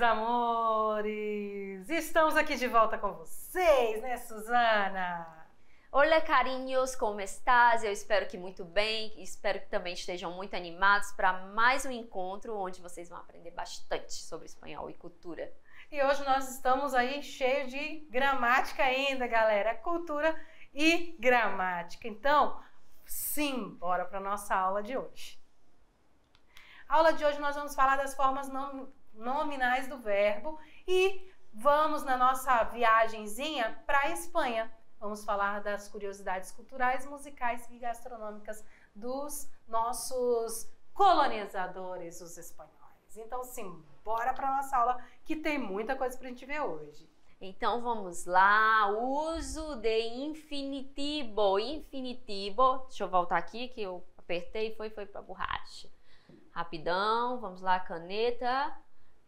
meus amores! Estamos aqui de volta com vocês, né, Suzana? Olá, carinhos, como estás? Eu espero que muito bem, espero que também estejam muito animados para mais um encontro onde vocês vão aprender bastante sobre espanhol e cultura. E hoje nós estamos aí cheio de gramática ainda, galera, cultura e gramática. Então, sim, bora para nossa aula de hoje. A aula de hoje nós vamos falar das formas nominais do verbo e vamos na nossa viagenzinha para a Espanha. Vamos falar das curiosidades culturais, musicais e gastronômicas dos nossos colonizadores, os espanhóis. Então, sim, bora para nossa aula que tem muita coisa para a gente ver hoje. Então vamos lá, uso de infinitivo. Infinitivo, deixa eu voltar aqui que eu apertei e foi, foi para borracha. Rapidão, vamos lá, caneta.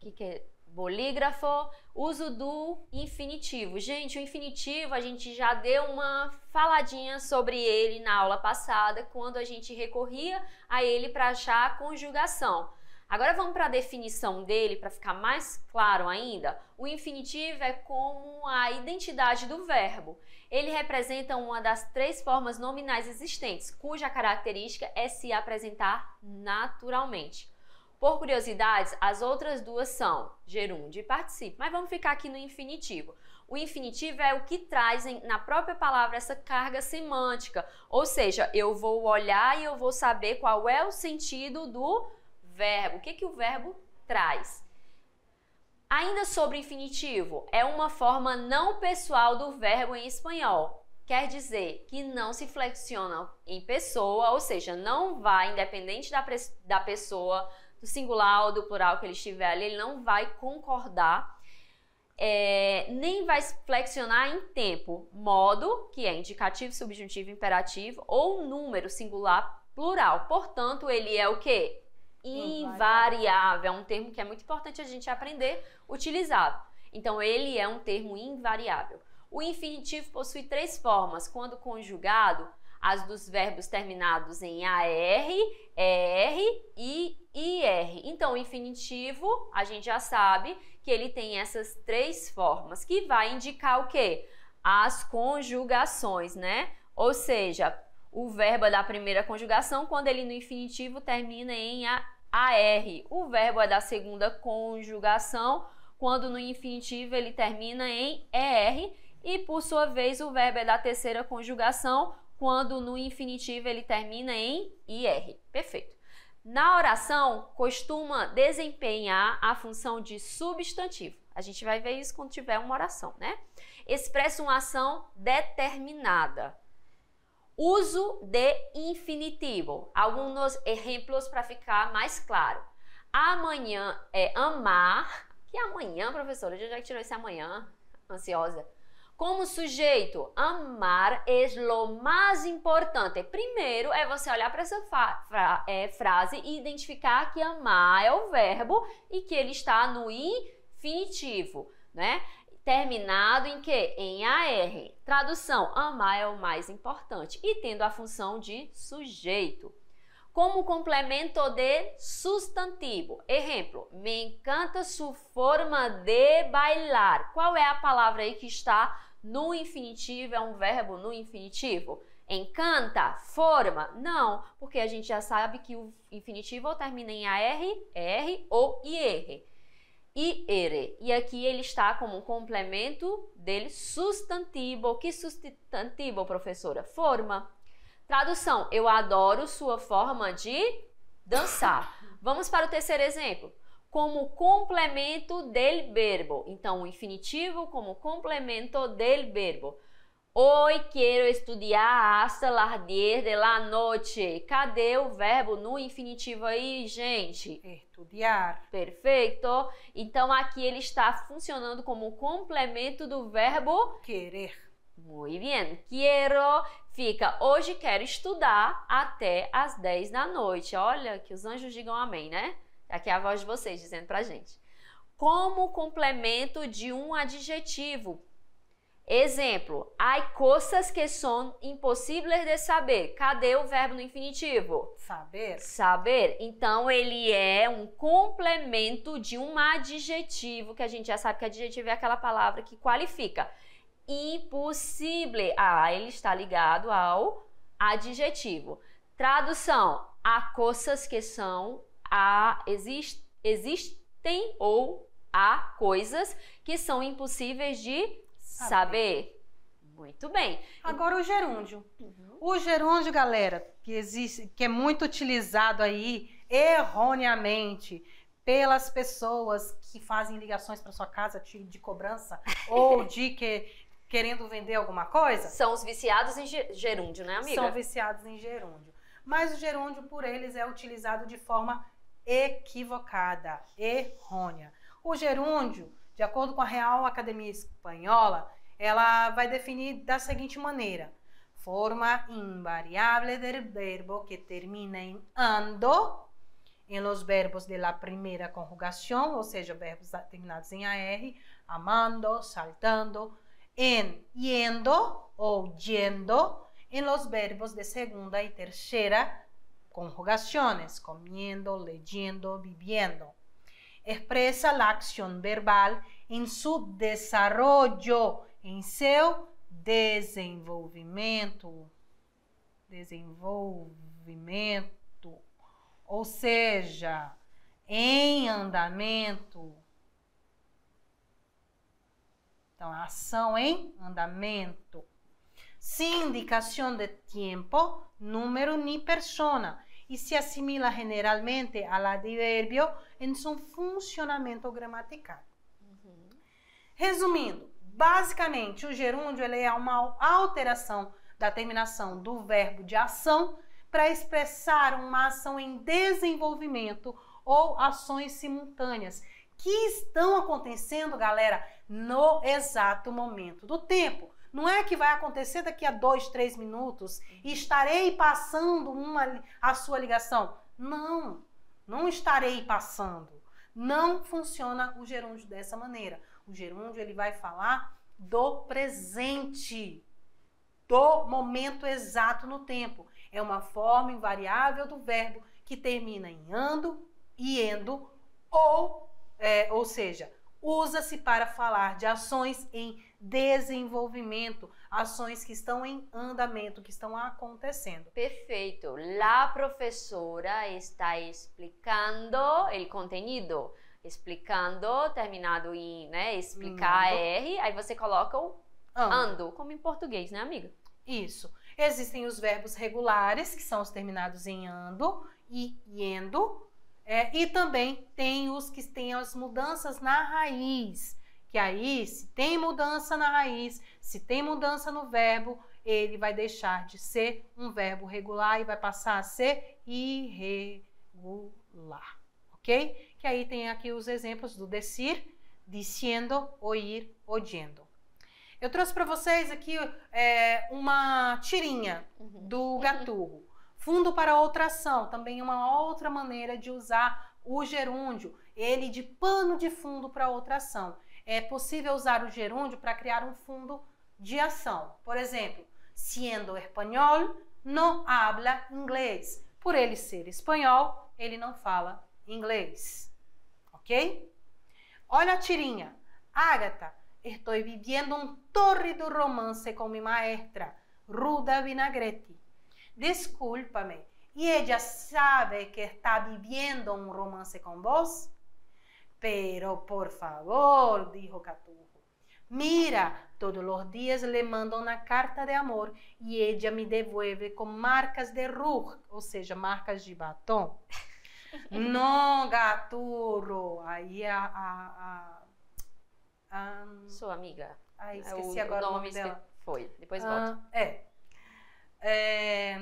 Que, que é? Bolígrafo. Uso do infinitivo. Gente, o infinitivo a gente já deu uma faladinha sobre ele na aula passada, quando a gente recorria a ele para achar a conjugação. Agora vamos para a definição dele para ficar mais claro ainda. O infinitivo é como a identidade do verbo. Ele representa uma das três formas nominais existentes, cuja característica é se apresentar naturalmente. Por curiosidades, as outras duas são gerúndio e participo, mas vamos ficar aqui no infinitivo. O infinitivo é o que traz na própria palavra essa carga semântica, ou seja, eu vou olhar e eu vou saber qual é o sentido do verbo. O que, que o verbo traz? Ainda sobre infinitivo, é uma forma não pessoal do verbo em espanhol. Quer dizer que não se flexiona em pessoa, ou seja, não vai, independente da, da pessoa, do singular ou do plural que ele estiver ali, ele não vai concordar, é, nem vai flexionar em tempo, modo, que é indicativo, subjuntivo, imperativo, ou número singular, plural. Portanto, ele é o que? invariável. É um termo que é muito importante a gente aprender utilizado. Então, ele é um termo invariável. O infinitivo possui três formas. Quando conjugado, as dos verbos terminados em AR, ER e IR. Então, o infinitivo, a gente já sabe que ele tem essas três formas, que vai indicar o quê? As conjugações, né? Ou seja, o verbo é da primeira conjugação quando ele no infinitivo termina em AR. O verbo é da segunda conjugação quando no infinitivo ele termina em ER. E por sua vez, o verbo é da terceira conjugação quando no infinitivo ele termina em IR. Perfeito. Na oração, costuma desempenhar a função de substantivo. A gente vai ver isso quando tiver uma oração, né? Expressa uma ação determinada. Uso de infinitivo. Alguns exemplos para ficar mais claro. Amanhã é amar. Que amanhã, professora? Já tirou esse amanhã? Ansiosa. Como sujeito, amar é o mais importante. Primeiro é você olhar para essa fra é, frase e identificar que amar é o verbo e que ele está no infinitivo, né? terminado em que? Em AR. Tradução: amar é o mais importante e tendo a função de sujeito. Como complemento de substantivo. Exemplo: me encanta sua forma de bailar. Qual é a palavra aí que está no infinitivo? É um verbo no infinitivo? Encanta? Forma? Não, porque a gente já sabe que o infinitivo termina em AR, R ou IR ere. E aqui ele está como um complemento dele substantivo. Que substantivo, professora? Forma. Tradução: Eu adoro sua forma de dançar. Vamos para o terceiro exemplo. Como complemento del verbo. Então, o infinitivo como complemento del verbo. Hoy quero estudar hasta las 10 de la noche. Cadê o verbo no infinitivo aí, gente? Estudar. Perfeito. Então aqui ele está funcionando como complemento do verbo querer. Muito bem. Quero fica hoje quero estudar até as 10 da noite. Olha, que os anjos digam amém, né? Aqui é a voz de vocês dizendo pra gente. Como complemento de um adjetivo Exemplo, há coisas que são impossíveis de saber. Cadê o verbo no infinitivo? Saber. Saber. Então, ele é um complemento de um adjetivo, que a gente já sabe que adjetivo é aquela palavra que qualifica. Impossível. Ah, ele está ligado ao adjetivo. Tradução: há coisas que são, há, exist, existem ou há coisas que são impossíveis de saber. Muito bem. Agora o gerúndio. Uhum. O gerúndio, galera, que existe, que é muito utilizado aí erroneamente pelas pessoas que fazem ligações para sua casa de, de cobrança ou de que querendo vender alguma coisa. São os viciados em gerúndio, né, amiga? São viciados em gerúndio. Mas o gerúndio por eles é utilizado de forma equivocada, errônea. O gerúndio de acordo com a Real Academia Espanhola, ela vai definir da seguinte maneira: forma invariável del verbo que termina em ando, em los verbos de la primeira conjugação, ou seja, verbos terminados em AR, amando, saltando, em yendo ou yendo, em los verbos de segunda e terceira conjugações, comiendo, leyendo, viviendo expresa la acción verbal em seu desarrollo, em seu desenvolvimento. Desenvolvimento. Ou seja, em andamento. Então, ação em andamento. Sin indicação de tempo, número ni persona e se assimila generalmente al advérbio em seu funcionamento gramatical. Uhum. Resumindo, basicamente, o gerúndio ele é uma alteração da terminação do verbo de ação para expressar uma ação em desenvolvimento ou ações simultâneas que estão acontecendo, galera, no exato momento do tempo. Não é que vai acontecer daqui a dois, três minutos e estarei passando uma, a sua ligação. Não, não estarei passando. Não funciona o gerúndio dessa maneira. O gerúndio ele vai falar do presente, do momento exato no tempo. É uma forma invariável do verbo que termina em ando, iendo ou, é, ou seja, usa-se para falar de ações em desenvolvimento, ações que estão em andamento, que estão acontecendo. Perfeito. La professora está explicando o conteúdo, explicando, terminado em, né, explicar ando. R, aí você coloca o ando. ando, como em português, né, amiga? Isso. Existem os verbos regulares, que são os terminados em ando e iendo, é, e também tem as mudanças na raiz que aí, se tem mudança na raiz, se tem mudança no verbo, ele vai deixar de ser um verbo regular e vai passar a ser irregular, ok? Que aí tem aqui os exemplos do decir, diciendo, oír, oyendo. Eu trouxe para vocês aqui é, uma tirinha uhum. do gaturro. Fundo para outra ação, também uma outra maneira de usar o gerúndio, ele de pano de fundo para outra ação é possível usar o gerúndio para criar um fundo de ação. Por exemplo, siendo espanhol, não habla inglês. Por ele ser espanhol, ele não fala inglês. Ok? Olha a tirinha. Agatha, estou vivendo um torrido romance com minha maestra, Ruda Vinagretti. Desculpa-me. E ela sabe que está vivendo um romance com vós? Pero por favor, dijo Caturro, mira, todos los días le mando una carta de amor y ella me devuelve con marcas de rouge, ou seja, marcas de batom. Não, Gaturro. Aí a, a, a, a Sua amiga. Ai, esqueci o, agora o nome, dela. Foi, depois volta. Ah, é. é.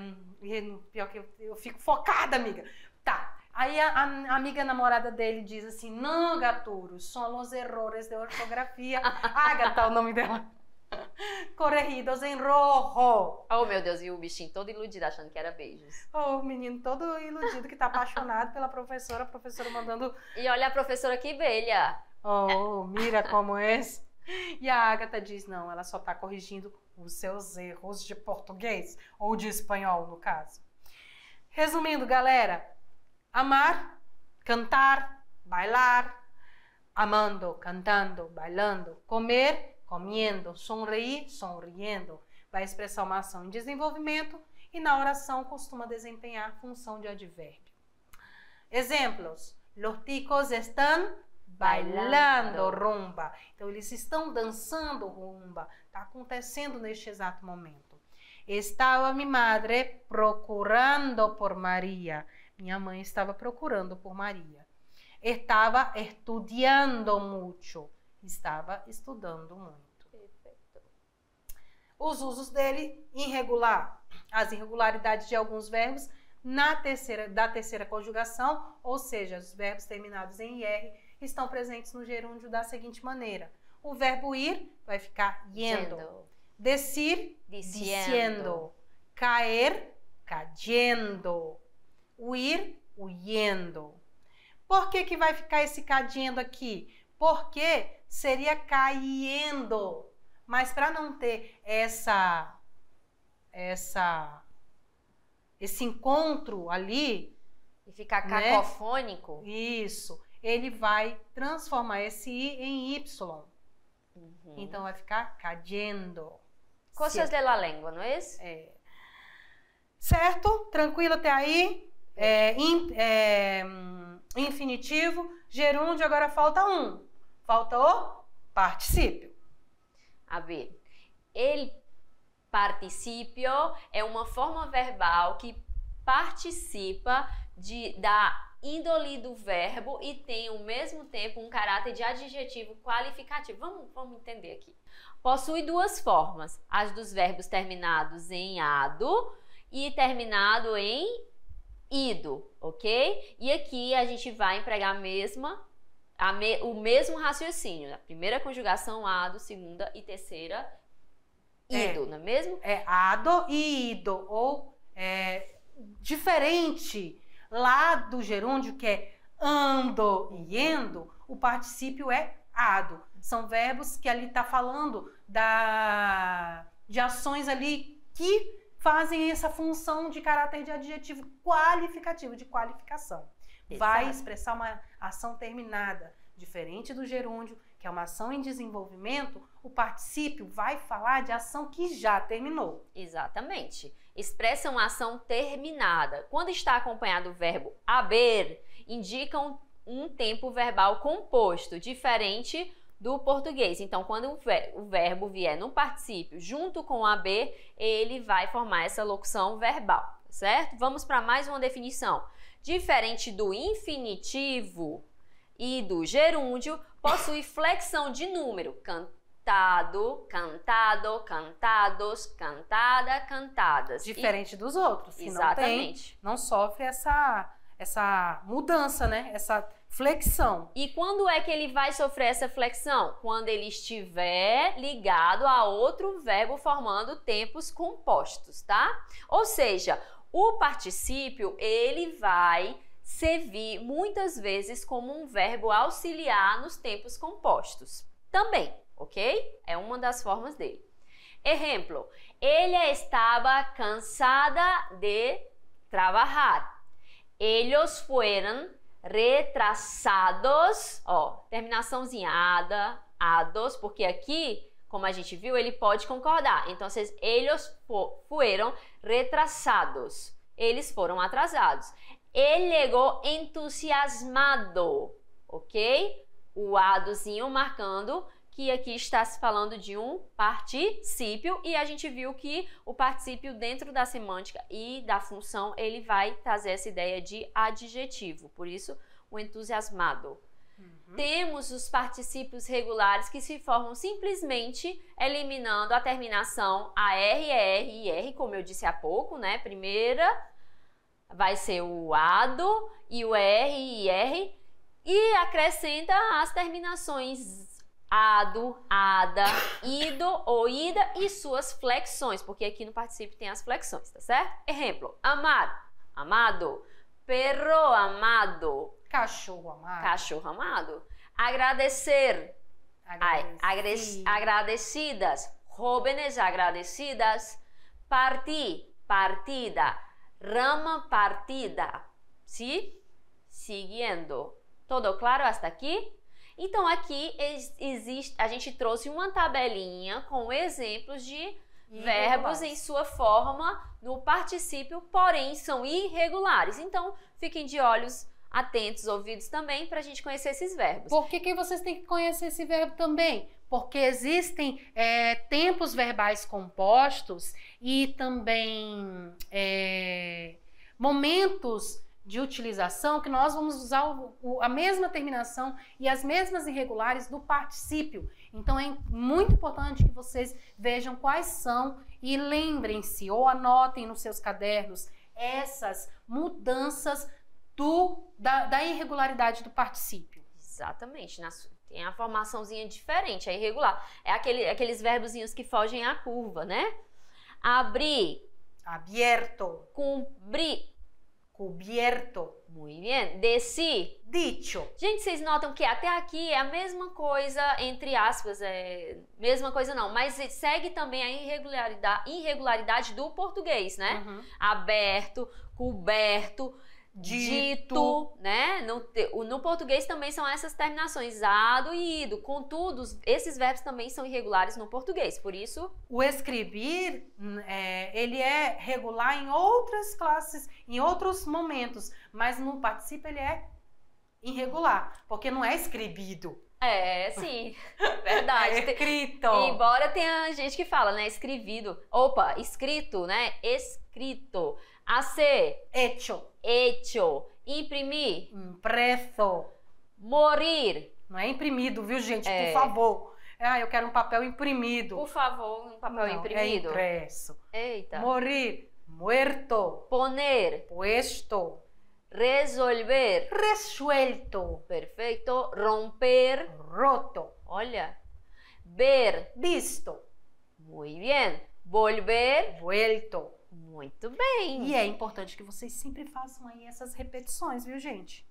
Pior que eu, eu fico focada, amiga. Tá. Aí a, a, amiga namorada dele diz assim: Não, Gaturo, são os errores de ortografia. Agatha, o nome dela. Corregidos em rojo. Oh, meu Deus, e o bichinho todo iludido, achando que era beijos. Oh, o menino todo iludido, que tá apaixonado pela professora, a professora mandando. E olha a professora que velha. Oh, mira como é. E a Agatha diz: não, ela só está corrigindo os seus erros de português, ou de espanhol, no caso. Resumindo, galera: amar, cantar, bailar, amando, cantando, bailando, comer, comendo, sonreír, sonriendo. Vai expressar uma ação em desenvolvimento e na oração costuma desempenhar a função de advérbio. Exemplos: Los ticos están bailando rumba. Então, eles estão dançando rumba. Está acontecendo neste exato momento. Estava minha madre procurando por Maria. Minha mãe estava procurando por Maria. Estava estudando muito. Estava estudando muito. Os usos dele, irregular. As irregularidades de alguns verbos na terceira, da terceira conjugação, ou seja, os verbos terminados em IR estão presentes no gerúndio da seguinte maneira. O verbo ir vai ficar yendo. yendo. Decir, diciendo. diciendo. Caer, cayendo. Huir, huyendo. Por que, que vai ficar esse cayendo aqui? Porque seria caindo. Mas para não ter essa essa esse encontro ali e ficar né? cacofônico. Né? Isso ele vai transformar esse I em Y. Uhum. Então vai ficar cayendo. Coisas de la língua, não é isso? É. Certo? Tranquilo até aí? É, in, é, infinitivo, gerúndio, agora falta um. Falta o particípio. A ver, ele particípio é uma forma verbal que participa de, da índole do verbo e tem ao mesmo tempo um caráter de adjetivo qualificativo. Vamos, vamos entender aqui. Possui duas formas: as dos verbos terminados em ado e terminado em ido, ok? E aqui a gente vai empregar a mesma, a me, o mesmo raciocínio. A primeira conjugação ado, segunda e terceira ido, é, não é mesmo? É ado e ido, ou é, diferente Lá do gerúndio, que é ando e endo, o particípio é ado. São verbos que ali está falando da, de ações ali que fazem essa função de caráter de adjetivo qualificativo, de qualificação. Exato. Vai expressar uma ação terminada. Diferente do gerúndio, que é uma ação em desenvolvimento, o particípio vai falar de ação que já terminou. Exatamente expressa uma ação terminada. Quando está acompanhado do verbo haber, indica um, um tempo verbal composto, diferente do português. Então, quando o, ver, o verbo vier no particípio junto com o haber, ele vai formar essa locução verbal, certo? Vamos para mais uma definição. Diferente do infinitivo e do gerúndio, possui flexão de número, cantado, cantado, cantados, cantada, cantadas. Diferente e... dos outros, Exatamente. não tem, não sofre essa essa mudança, né? Essa flexão. E quando é que ele vai sofrer essa flexão? Quando ele estiver ligado a outro verbo formando tempos compostos, tá? Ou seja, o particípio ele vai servir muitas vezes como um verbo auxiliar nos tempos compostos. Também ok? É uma das formas dele. Exemplo, ela estava cansada de trabalhar. Eles foram retrasados, ó, terminaçãozinha ada, ados, porque aqui, como a gente viu, ele pode concordar. Então, eles foram retrasados. Eles foram atrasados. Ele chegou entusiasmado, ok? O adozinho marcando que aqui está se falando de um particípio e a gente viu que o particípio dentro da semântica e da função ele vai trazer essa ideia de adjetivo, por isso o entusiasmado. Uhum. Temos os particípios regulares que se formam simplesmente eliminando a terminação AR, ER e R, como eu disse há pouco, né? Primeira vai ser o ADO e o R e R e acrescenta as terminações ado, ada, ido ou ida e suas flexões, porque aqui no participio tem as flexões, tá certo? Exemplo: amar, amado, perro amado, cachorro amado, cachorro amado, agradecer, agradecidas. Jóvenes agradecidas. Partir, partida. Rama partida. ¿Sí? Seguindo. Todo claro hasta aqui? Então aqui ex- existe, a gente trouxe uma tabelinha com exemplos de verbos em sua forma no particípio, porém são irregulares. Então fiquem de olhos atentos, ouvidos também, para a gente conhecer esses verbos. Por que, que vocês têm que conhecer esse verbo também? Porque existem é, tempos verbais compostos e também é, momentos de utilização que nós vamos usar o- o- a mesma terminação e as mesmas irregulares do particípio. Então é muito importante que vocês vejam quais são e lembrem-se ou anotem nos seus cadernos essas mudanças do, da, da irregularidade do particípio. Exatamente. tem a formaçãozinha diferente, é irregular. É aquele, aqueles verbozinhos que fogem à curva, né? Abrir, Abierto, cumprir. Cubierto, Muito bem. Descer. dicho. Gente, vocês notam que até aqui é a mesma coisa, entre aspas, é mesma coisa não, mas segue também a irregularidade, irregularidade do português, né? Uhum. Aberto, coberto, dito, Dito. né? No, no português também são essas terminações ado e ido. Contudo, esses verbos também são irregulares no português, por isso, O escrever, hum, é, ele é regular em outras classes, em outros momentos, mas no participo ele é irregular, porque não é escrevido, é, sim, verdade. é escrito. Embora tenha gente que fala, né? Escrevido. Opa, escrito, né? Escrito. A ser, Hecho, hecho. Imprimir, impresso. morir. Não é imprimido, viu, gente? É. Por favor. Ah, eu quero um papel imprimido. Por favor, um papel Não, imprimido. É impresso. Eita. Morir, muerto, Poner, puesto, resolver. resuelto, Perfeito. Romper. roto, Olha. Ver. visto, Muito bem. Volver. vuelto. Muito bem. E é importante que vocês sempre façam aí essas repetições, viu, gente?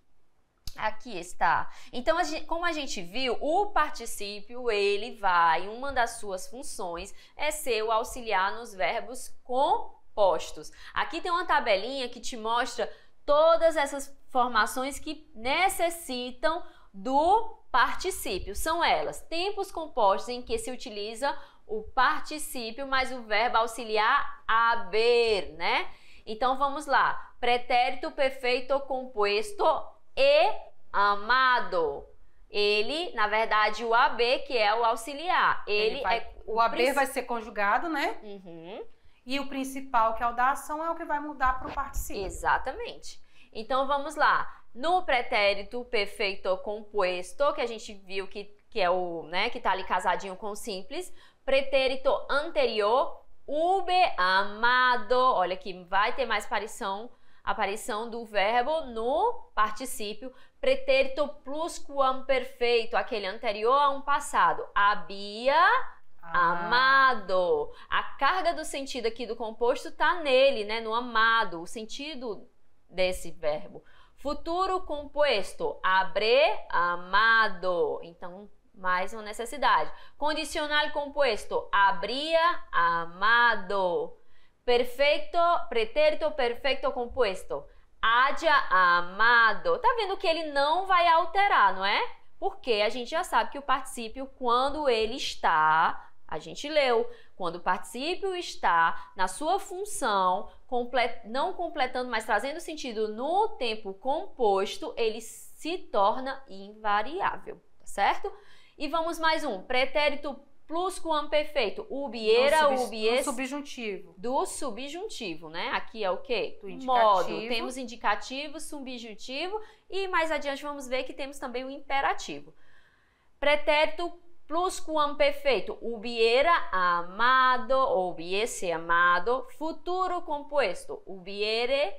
Aqui está. Então, a gen- como a gente viu, o particípio, ele vai, uma das suas funções é ser o auxiliar nos verbos compostos. Aqui tem uma tabelinha que te mostra todas essas formações que necessitam do particípio. São elas: tempos compostos em que se utiliza o particípio mais o verbo auxiliar haver, né? Então vamos lá. Pretérito perfeito composto e amado. Ele, na verdade, o AB, que é o auxiliar. Ele, vai- é O AB princ- vai ser conjugado, né? Uhum, E o principal, que é o da ação, é o que vai mudar para o particípio. exatamente. Então vamos lá. No pretérito perfeito composto, que a gente viu que, que é o, né, que tá ali casadinho com simples, pretérito anterior, ube amado. Olha que vai ter mais aparição, aparição do verbo no particípio. Pretérito plusquamperfeito, aquele anterior a um passado. Havia Ah, amado. A carga do sentido aqui do composto tá nele, né? No amado, o sentido desse verbo. Futuro composto, abre amado. Então, mais uma necessidade. Condicional composto, abria amado. Perfeito, pretérito perfeito composto, haja amado. Tá vendo que ele não vai alterar, não é? Porque a gente já sabe que o particípio, quando ele está, a gente leu, quando o particípio está na sua função, comple- não completando, mas trazendo sentido no tempo composto, ele se torna invariável, tá certo? E vamos mais um, pretérito plusquamperfeito, ubiera, no sub- ubies, no subjuntivo. do subjuntivo, né? Aqui é o quê? Do Modo. Temos indicativo, subjuntivo e mais adiante vamos ver que temos também o imperativo. Pretérito plusquamperfeito, ubiera amado, ou ubiese amado, futuro composto, ubiere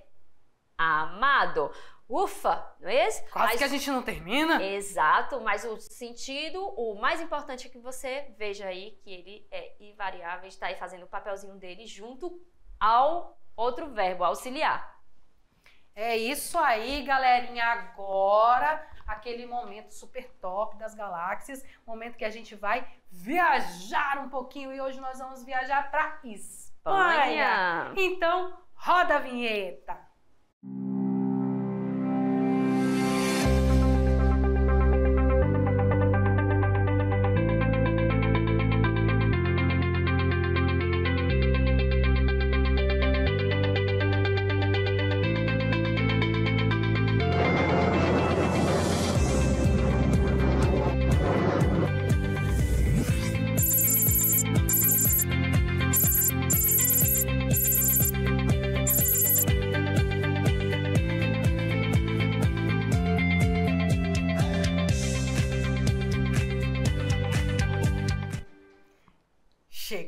amado. Ufa, não é esse? Quase Mas- que a gente não termina. Exato, mas o sentido, o mais importante é que você veja aí que ele é invariável, está aí fazendo o papelzinho dele junto ao outro verbo auxiliar. É isso aí, galerinha. Agora aquele momento super top das galáxias, momento que a gente vai viajar um pouquinho e hoje nós vamos viajar para Espanha. Então, roda a vinheta.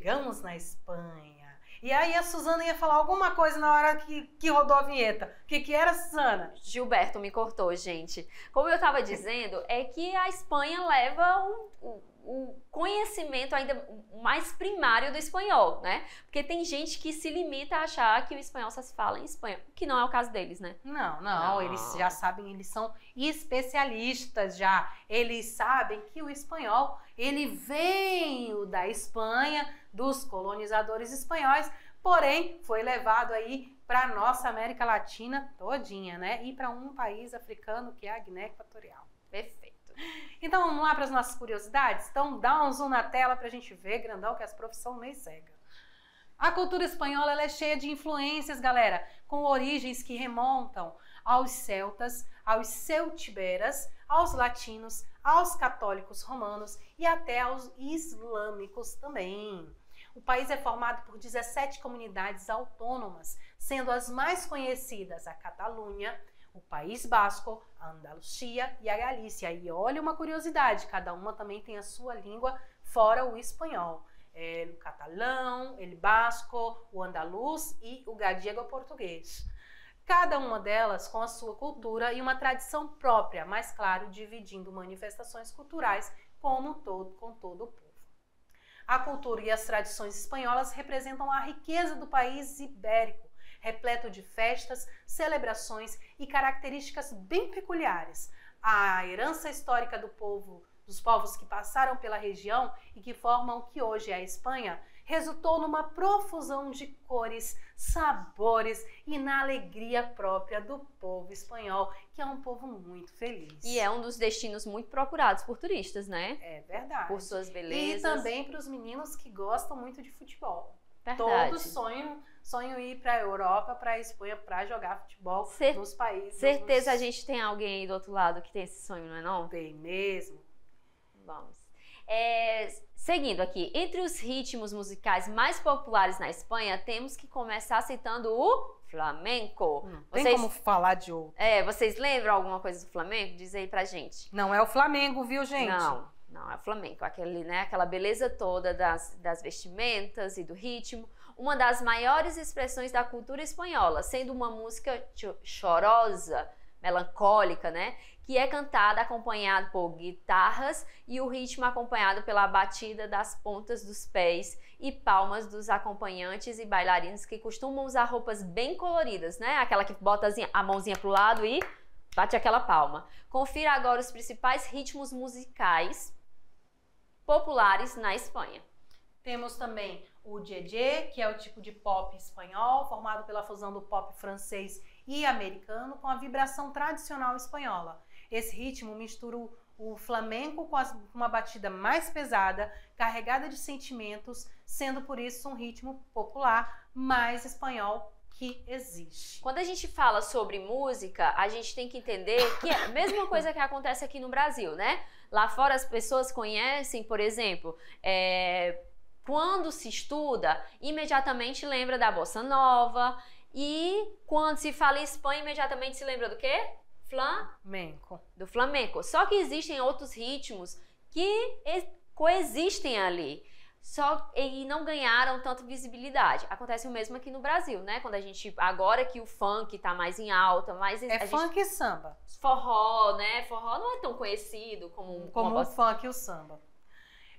Chegamos na Espanha. E aí a Suzana ia falar alguma coisa na hora que, que rodou a vinheta. O que, que era, Suzana? Gilberto me cortou, gente. Como eu estava dizendo, é que a Espanha leva um, o conhecimento ainda mais primário do espanhol, né? Porque tem gente que se limita a achar que o espanhol só se fala em espanhol, que não é o caso deles, né? Não, não, não, eles já sabem, eles são especialistas já. Eles sabem que o espanhol, ele veio da Espanha, dos colonizadores espanhóis, porém foi levado aí para nossa América Latina todinha, né? E para um país africano que é a Guiné Equatorial. Perfeito. Então vamos lá para as nossas curiosidades? Então dá um zoom na tela para a gente ver, grandão, que as profissões nem cega. A cultura espanhola é cheia de influências, galera, com origens que remontam aos celtas, aos celtiberas, aos latinos, aos católicos romanos e até aos islâmicos também. O país é formado por 17 comunidades autônomas, sendo as mais conhecidas a Catalunha, o País Basco, a Andalucia e a Galícia. E olha uma curiosidade, cada uma também tem a sua língua fora o espanhol. É, o catalão, o basco, o andaluz e o gallego português. Cada uma delas com a sua cultura e uma tradição própria, mas claro, dividindo manifestações culturais como todo, com todo o povo. A cultura e as tradições espanholas representam a riqueza do país ibérico, repleto de festas, celebrações e características bem peculiares. A herança histórica do povo, dos povos que passaram pela região e que formam o que hoje é a Espanha, resultou numa profusão de cores, sabores e na alegria própria do povo espanhol, que é um povo muito feliz. E é um dos destinos muito procurados por turistas, né? É verdade. Por suas belezas. E também para os meninos que gostam muito de futebol. Verdade. Todos sonham, sonham ir para a Europa, para a Espanha, para jogar futebol Cer nos países. Certeza nos... a gente tem alguém aí do outro lado que tem esse sonho, não é não? Tem mesmo. Vamos. É, seguindo aqui, entre os ritmos musicais mais populares na Espanha, temos que começar citando o flamenco. Hum, vocês, tem como falar de outro. É, vocês lembram alguma coisa do flamenco? Diz aí pra gente. Não é o Flamengo, viu, gente? Não. Não, é flamenco, aquele, né, aquela beleza toda das, das vestimentas e do ritmo. Uma das maiores expressões da cultura espanhola, sendo uma música chorosa, melancólica, né? Que é cantada acompanhada por guitarras e o ritmo acompanhado pela batida das pontas dos pés e palmas dos acompanhantes e bailarinos que costumam usar roupas bem coloridas, né? Aquela que bota a mãozinha pro lado e bate aquela palma. Confira agora os principais ritmos musicais populares na Espanha. Temos também o DJ, que é o tipo de pop espanhol, formado pela fusão do pop francês e americano com a vibração tradicional espanhola. Esse ritmo mistura o flamenco com uma batida mais pesada, carregada de sentimentos, sendo por isso um ritmo popular mais espanhol que existe. Quando a gente fala sobre música, a gente tem que entender que é a mesma coisa que acontece aqui no Brasil, né? Lá fora as pessoas conhecem, por exemplo, é, quando se estuda, imediatamente lembra da bossa nova. E quando se fala em Espanha, imediatamente se lembra do quê? Flamenco. Do flamenco. Só que existem outros ritmos que coexistem ali só e não ganharam tanta visibilidade. Acontece o mesmo aqui no Brasil, né? Quando a gente agora que o funk tá mais em alta, mais é funk gente, e samba. Forró, né? Forró não é tão conhecido como como o funk e o samba.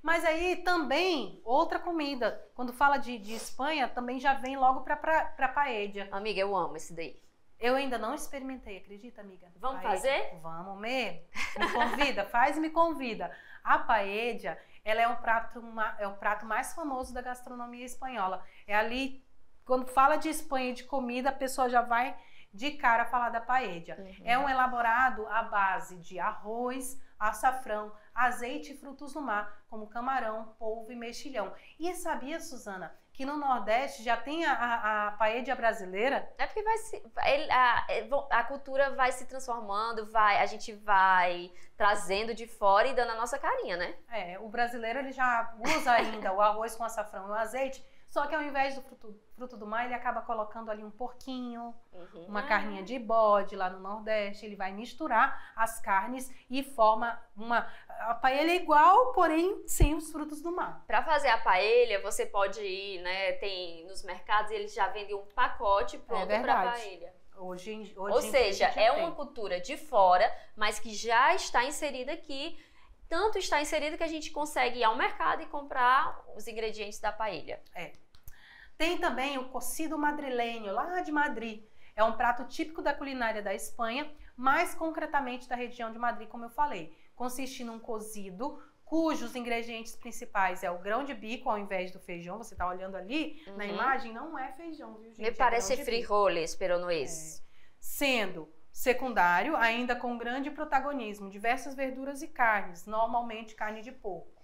Mas aí também outra comida. Quando fala de, de Espanha, também já vem logo para para paella. Amiga, eu amo esse daí. Eu ainda não experimentei, acredita, amiga? Vamos Paella. fazer? Vamos mesmo. Me convida, faz e me convida. A paella, ela é um prato, ma- é o prato mais famoso da gastronomia espanhola. É ali, quando fala de Espanha e de comida, a pessoa já vai de cara falar da paella. É um elaborado à base de arroz, açafrão, azeite e frutos do mar, como camarão, polvo e mexilhão. E sabia, Suzana, que no Nordeste já tem a, a, a paella brasileira? É porque vai se, a, é, a cultura vai se transformando, vai, a gente vai trazendo de fora e dando a nossa carinha, né? É, o brasileiro ele já usa ainda o arroz com açafrão e o azeite, só que ao invés do fruto, fruto do mar, ele acaba colocando ali um porquinho, Uhum. uma carninha de bode lá no Nordeste. Ele vai misturar as carnes e forma uma. A paella é igual, porém sem os frutos do mar. Para fazer a paella, você pode ir, né? Tem nos mercados eles já vendem um pacote pronto para verdade. paella. Hoje, em- hoje Ou seja, é tem. uma cultura de fora, mas que já está inserida aqui. Tanto está inserida que a gente consegue ir ao mercado e comprar os ingredientes da paella. Tem também o cocido madrilenho, lá de Madrid. É um prato típico da culinária da Espanha, mais concretamente da região de Madrid, como eu falei. Consiste num cozido cujos ingredientes principais é o grão de bico ao invés do feijão. Você está olhando ali na Uhum. imagem, não é feijão, viu, gente? Me É parece bico. frijoles, pero no es. Sendo secundário, ainda com grande protagonismo, diversas verduras e carnes, normalmente carne de porco.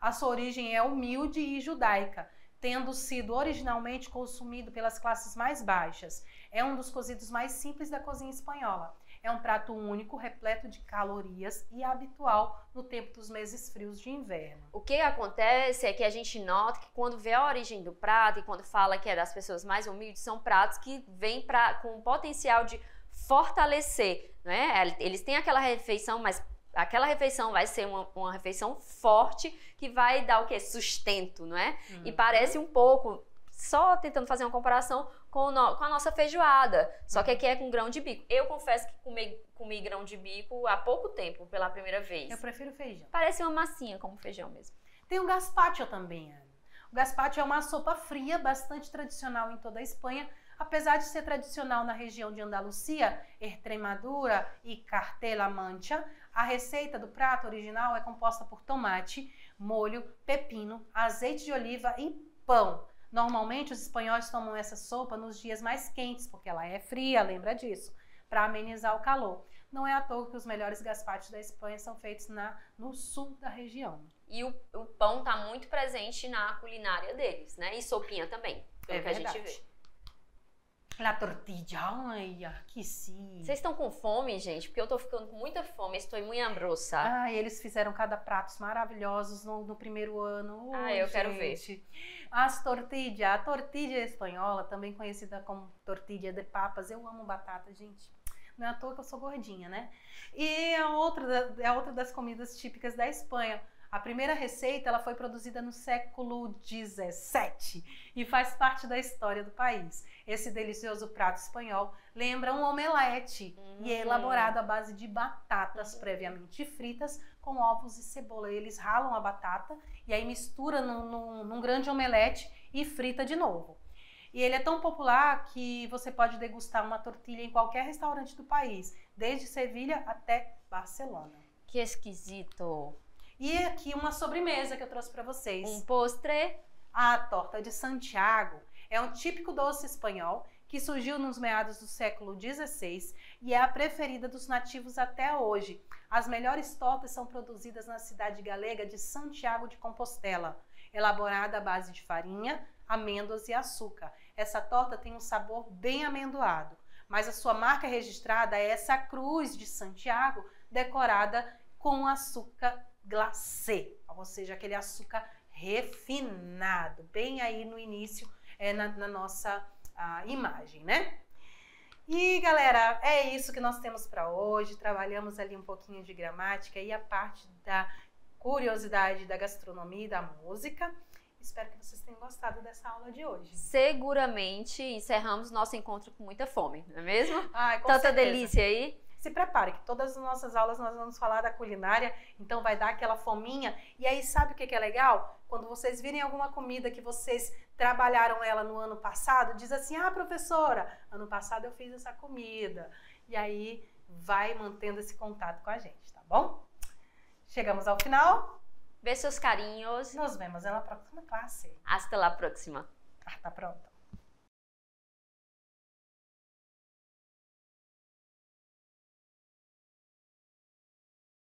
A sua origem é humilde e judaica, tendo sido originalmente consumido pelas classes mais baixas. É um dos cozidos mais simples da cozinha espanhola. É um prato único, repleto de calorias e habitual no tempo dos meses frios de inverno. O que acontece é que a gente nota que quando vê a origem do prato e quando fala que é das pessoas mais humildes, são pratos que vêm pra, com o potencial de fortalecer, né? Eles têm aquela refeição, mas aquela refeição vai ser uma, uma refeição forte que vai dar o quê? Sustento, não é? E parece um pouco, só tentando fazer uma comparação com, no- com a nossa feijoada, só que aqui é com grão de bico. Eu confesso que comi, comi grão de bico há pouco tempo, pela primeira vez. Eu prefiro feijão. Parece uma massinha como feijão mesmo. Tem o gazpacho também, Ana. O gazpacho é uma sopa fria, bastante tradicional em toda a Espanha, apesar de ser tradicional na região de Andalucia, Extremadura e Cartela Mancha. A receita do prato original é composta por tomate, molho, pepino, azeite de oliva e pão. Normalmente os espanhóis tomam essa sopa nos dias mais quentes, porque ela é fria, lembra disso, para amenizar o calor. Não é à toa que os melhores gazpachos da Espanha são feitos na, no sul da região. E o, o pão tá muito presente na culinária deles, né? E sopinha também, pelo É que a gente verdade. vê. La tortilla, ai, que sim. Vocês estão com fome, gente? Porque eu tô ficando com muita fome, estou muito ambrosa. Ah, eles fizeram cada pratos maravilhosos no, no primeiro ano. Ah, Ui, eu quero ver. gente. As tortillas, a tortilha espanhola, também conhecida como tortilha de papas. Eu amo batata, gente. Não é à toa que eu sou gordinha, né? E é outra, é outra das comidas típicas da Espanha. A primeira receita ela foi produzida no século XVII e faz parte da história do país. Esse delicioso prato espanhol lembra um omelete e é Hum. elaborado à base de batatas previamente fritas com ovos e cebola. Eles ralam a batata e aí mistura num, num- num grande omelete e frita de novo. E ele é tão popular que você pode degustar uma tortilha em qualquer restaurante do país, desde Sevilha até Barcelona. Que esquisito. E aqui uma sobremesa que eu trouxe para vocês. Um postre. A torta de Santiago é um típico doce espanhol que surgiu nos meados do século XVI e é a preferida dos nativos até hoje. As melhores tortas são produzidas na cidade galega de Santiago de Compostela, elaborada à base de farinha, amêndoas e açúcar. Essa torta tem um sabor bem amendoado, mas a sua marca registrada é essa cruz de Santiago decorada com açúcar glacê, ou seja, aquele açúcar refinado, bem aí no início é, na, na nossa ah, imagem, né? E galera, é isso que nós temos para hoje. Trabalhamos ali um pouquinho de gramática e a parte da curiosidade da gastronomia e da música. Espero que vocês tenham gostado dessa aula de hoje. Seguramente encerramos nosso encontro com muita fome, não é mesmo? Ai, com Tanta certeza. delícia aí. Se prepare, que todas as nossas aulas nós vamos falar da culinária, então vai dar aquela fominha. E aí, sabe o que, que é legal? Quando vocês virem alguma comida que vocês trabalharam ela no ano passado, diz assim: ah, professora, ano passado eu fiz essa comida. E aí vai mantendo esse contato com a gente, tá bom? Chegamos ao final. Besos carinhos. Nos vemos na próxima classe. Hasta la próxima. Ah, tá pronto.